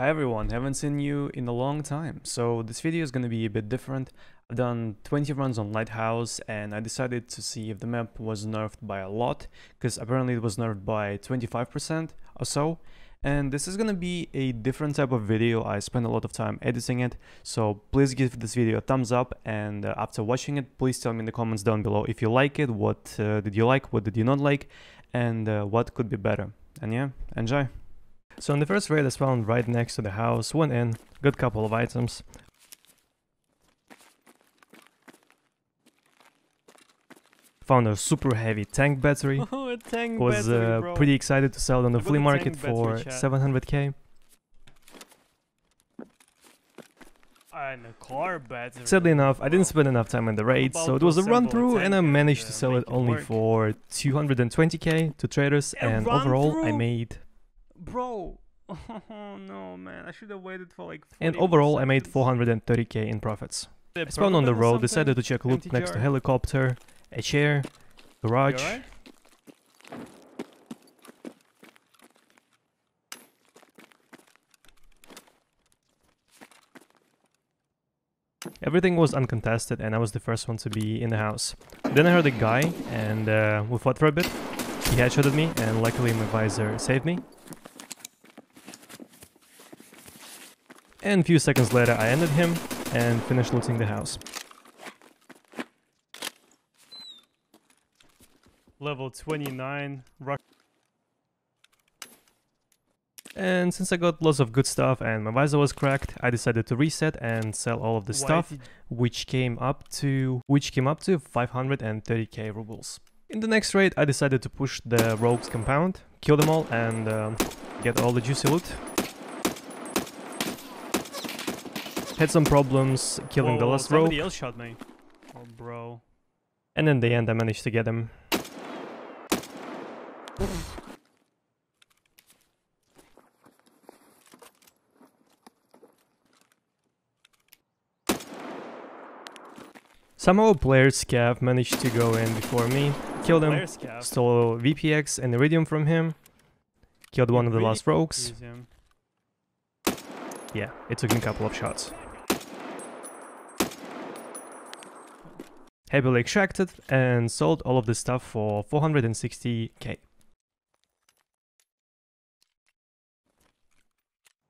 Hi everyone, haven't seen you in a long time, so this video is gonna be a bit different. I've done 20 runs on Lighthouse and I decided to see if the map was nerfed by a lot, because apparently it was nerfed by 25% or so. And this is gonna be a different type of video, I spent a lot of time editing it, so please give this video a thumbs up and uh, after watching it, please tell me in the comments down below if you like it, what uh, did you like, what did you not like, and uh, what could be better. And yeah, enjoy! So in the first raid I spawned right next to the house, went in, good couple of items. Found a super heavy tank battery. Oh, a tank Was battery, uh, pretty excited to sell it on the Look flea market for chat. 700k. And a car battery. Sadly enough, I didn't spend enough time in the raid, so it was a run through and I managed to uh, sell it only work. for 220k to traders A and overall I made Bro. Oh no, man. I should have waited for like. and 40 more overall I made 430k in profits. I spawned on the road, decided to check loot Empty next to helicopter, a chair, garage? Everything was uncontested and I was the first one to be in the house. Then I heard a guy and uh, we fought for a bit. He headshotted me and luckily my visor saved me. And a few seconds later I ended him and finished looting the house. Level 29. Rock. And since I got lots of good stuff and my visor was cracked, I decided to reset and sell all of the stuff, which came up to which came up to 530k rubles. In the next raid, I decided to push the rogues compound, kill them all, and um, get all the juicy loot. Had some problems killing the Whoa, last rogue, Somebody else shot me. Oh, bro. and in the end, I managed to get him. Somehow player Scav managed to go in before me, killed him, stole VPX and Iridium from him, killed one of the last rogues. Yeah, it took me a couple of shots. Happily extracted and sold all of this stuff for 460k.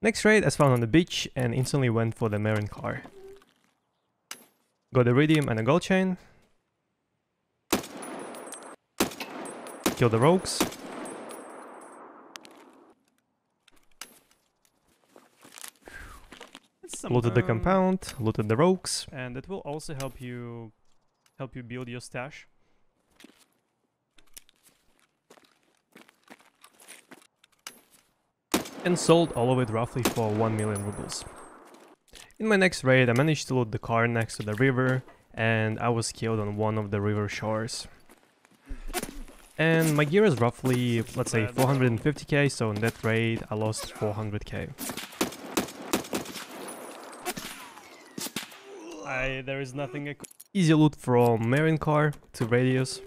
Next raid I found on the beach and instantly went for the Merin car. Got Iridium and a gold chain. Kill the rogues. Looted the um, compound, looted the rogues. And it will also help you help you build your stash. and sold all of it roughly for 1 million rubles. In my next raid, I managed to loot the car next to the river, and I was killed on one of the river shores. And my gear is roughly, let's say, 450k, so in that raid I lost 400k. I there is nothing Easy loot from Merin car to radius.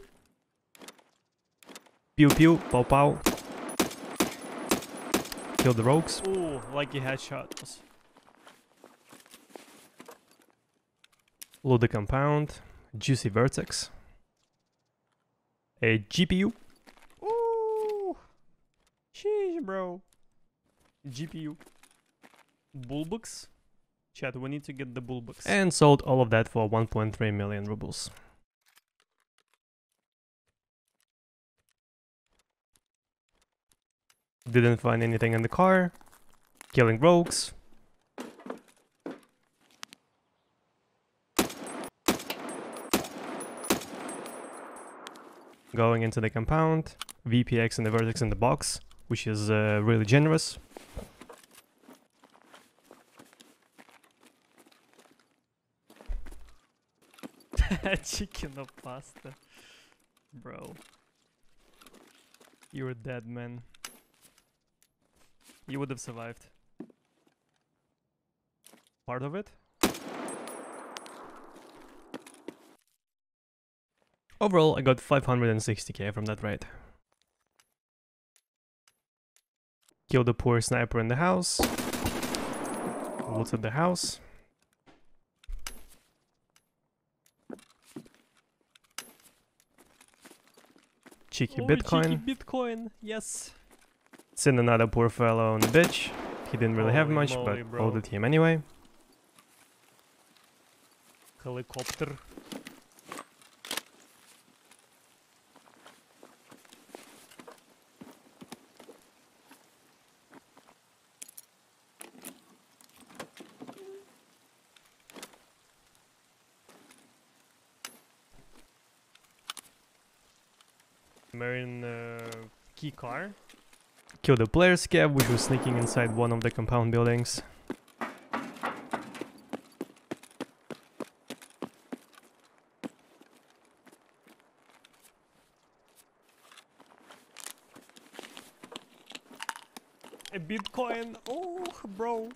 Pew pew, pow pow. Kill the rogues. Ooh, lucky headshots. Load the compound, juicy Virtex, a GPU, Ooh. Sheesh, bro. GPU. Bullbooks? Chat, we need to get the bullbooks. and sold all of that for 1.3 million rubles. Didn't find anything in the car, killing rogues. Going into the compound, VPX and the Virtex in the box, which is uh, really generous. Chicken of pasta. Bro. You're dead, man. You would have survived. Part of it? Overall, I got 560k from that raid. Killed the poor sniper in the house. looted the house. Cheeky Oh, Bitcoin. cheeky Bitcoin, yes. Send another poor fellow on the bitch. He didn't really have much, moly, but bro. loaded him anyway. Helicopter. Marine uh, key car. Killed a player Scav which was sneaking inside one of the compound buildings. A Bitcoin. Oh, bro.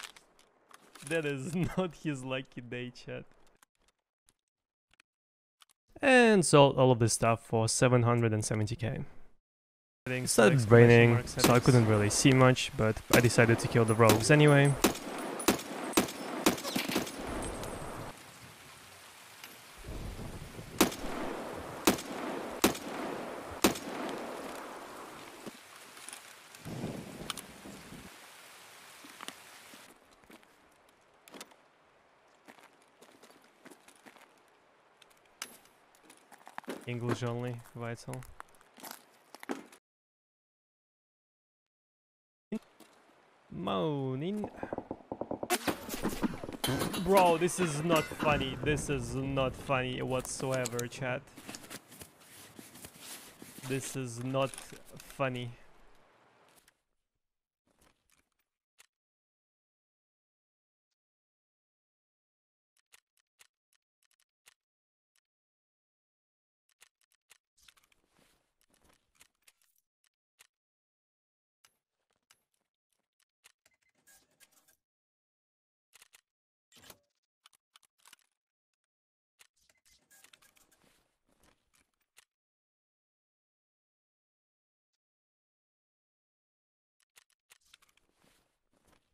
That is not his lucky day, chat. And sold all of this stuff for 770k. It started raining, so I couldn't really see much, but I decided to kill the rogues anyway. English only, vital. Moaning. Bro, this is not funny. This is not funny whatsoever, chat. This is not funny.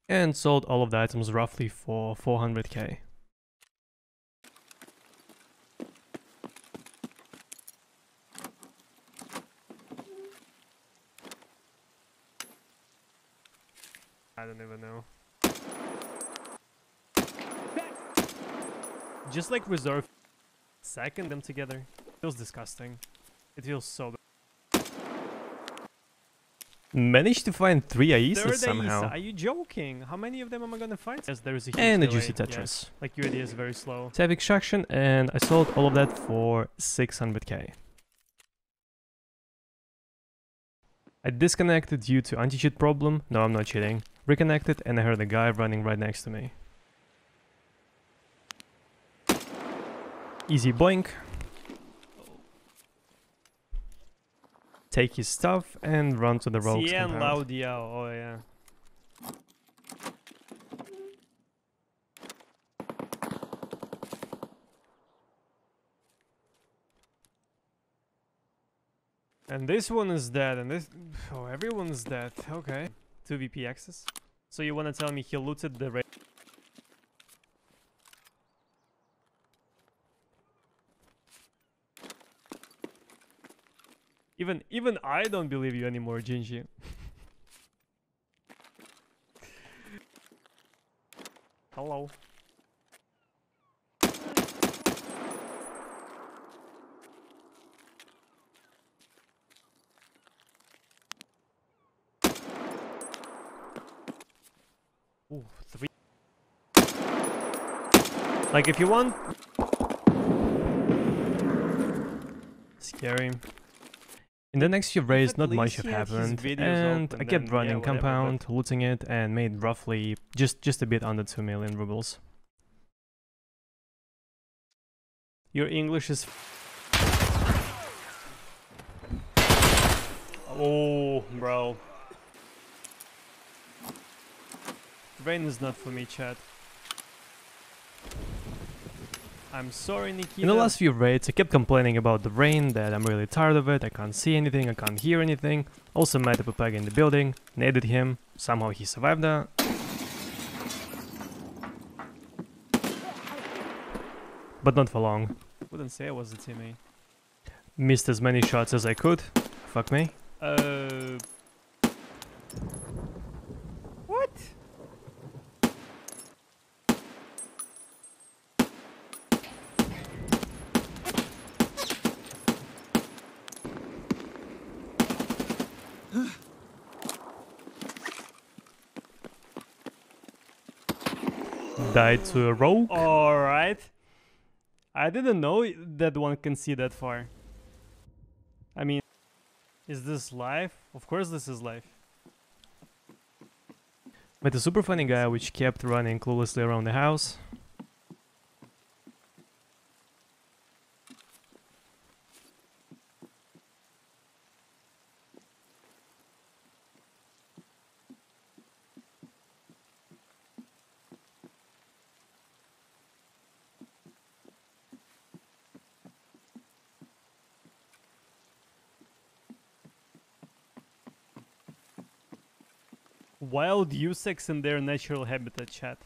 And sold all of the items roughly for 400k. I don't even know. Just like reserve second them together. Feels disgusting. It feels so bad. Managed to find three Aisas Third somehow. Aisa, Are you joking? How many of them am I gonna find? Yes, there is a huge And a delay. juicy yeah. Tetris. Like UAD is very slow. Save extraction, and I sold all of that for 600k. I disconnected due to anti-cheat problem. No, I'm not cheating. Reconnected, and I heard a guy running right next to me. Easy boink. Take his stuff and run to the rogues Cien compound. Laudiao. Oh yeah. And this one is dead, and this... Oh, everyone's dead. Okay. 2 VP access. So you wanna tell me he looted the... even even I don't believe you anymore, Jinji. Hello. Ooh, three. Like if you want Scary. In the next few raids, not much have he had his happened, and I kept then, running yeah, whatever, compound, looting it, and made roughly just just a bit under two million rubles. Your English is. oh, bro. Rain is not for me, chat. I'm sorry, Nikita. In the last few raids, I kept complaining about the rain, that I'm really tired of it, I can't see anything, I can't hear anything. Also met a Pepega in the building, naded him, somehow he survived that. But not for long. Wouldn't say I was a teammate. Missed as many shots as I could. Fuck me. Uh, Died to a rogue. Alright. I didn't know that one can see that far. I mean, is this live? Of course this is live. Met a super funny guy which kept running cluelessly around the house. Wild USECs in their natural habitat, chat.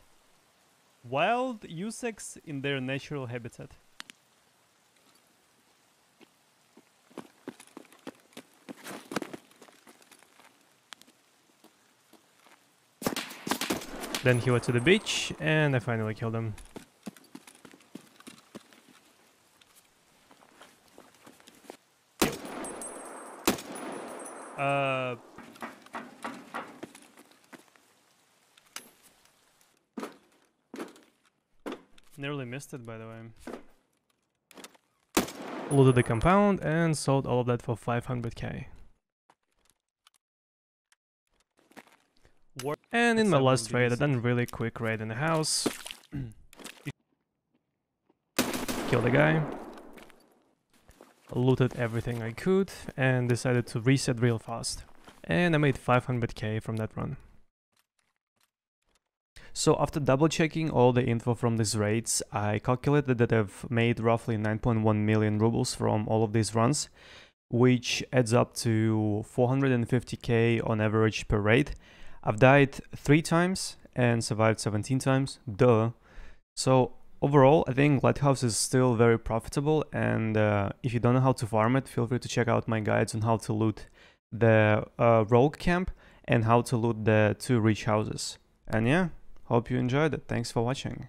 Wild USECs in their natural habitat. Then he went to the beach, and I finally killed him. Uh... Nearly missed it, by the way. Looted the compound and sold all of that for 500k. War- And in my last raid, I done a really quick raid in the house. Killed a guy. Looted everything I could and decided to reset real fast. And I made 500k from that run. So after double checking all the info from these raids, I calculated that I've made roughly 9.1 million rubles from all of these runs, which adds up to 450k on average per raid. I've died 3 times and survived 17 times, duh. So overall, I think Lighthouse is still very profitable and uh, if you don't know how to farm it, feel free to check out my guides on how to loot the uh, rogue camp and how to loot the two rich houses. And yeah, Hope you enjoyed it. Thanks for watching.